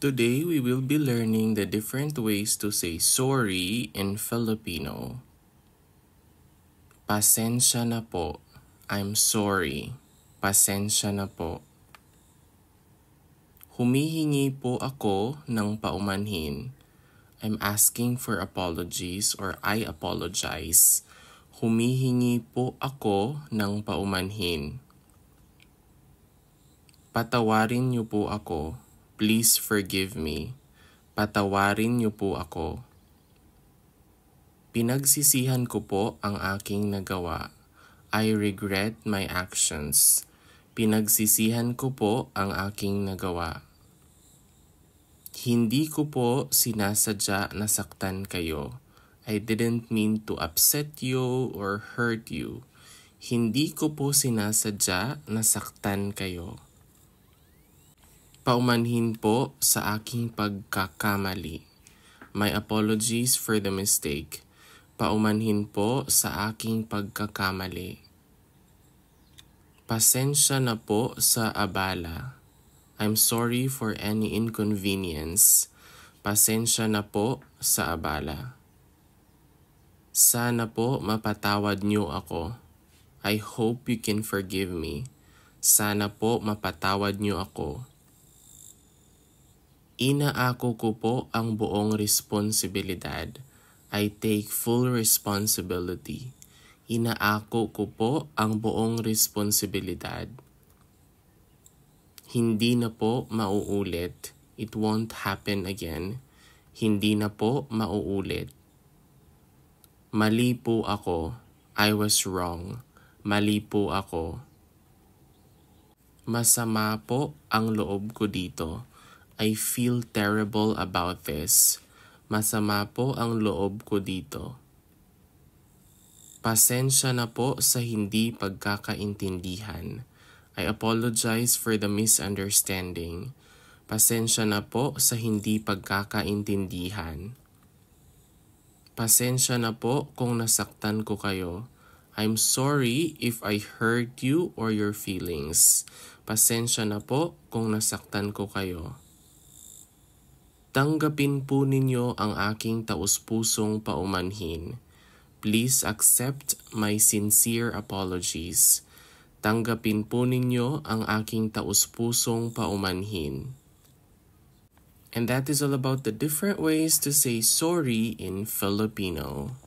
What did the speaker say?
Today, we will be learning the different ways to say sorry in Filipino. Pasensya na po. I'm sorry. Pasensya na po. Humihingi po ako ng paumanhin. I'm asking for apologies or I apologize. Humihingi po ako ng paumanhin. Patawarin niyo po ako. Please forgive me. Patawarin niyo po ako. Pinagsisihan ko po ang aking nagawa. I regret my actions. Pinagsisihan ko po ang aking nagawa. Hindi ko po sinasadya na saktan kayo. I didn't mean to upset you or hurt you. Hindi ko po sinasadya na saktan kayo. Paumanhin po sa aking pagkakamali. My apologies for the mistake. Paumanhin po sa aking pagkakamali. Pasensya na po sa abala. I'm sorry for any inconvenience. Pasensya na po sa abala. Sana po mapatawad niyo ako. I hope you can forgive me. Sana po mapatawad niyo ako. Inaako ko po ang buong responsibilidad. I take full responsibility. Inaako ko po ang buong responsibilidad. Hindi na po mauulit. It won't happen again. Hindi na po mauulit. Mali po ako. I was wrong. Mali po ako. Masama po ang loob ko dito. I feel terrible about this. Masama po ang loob ko dito. Pasensya na po sa hindi pagkakaintindihan. I apologize for the misunderstanding. Pasensya na po sa hindi pagkakaintindihan. Pasensya na po kung nasaktan ko kayo. I'm sorry if I hurt you or your feelings. Pasensya na po kung nasaktan ko kayo. Tanggapin po ninyo ang aking taus-pusong paumanhin. Please accept my sincere apologies. Tanggapin po ninyo ang aking taus-pusong paumanhin. And that is all about the different ways to say sorry in Filipino.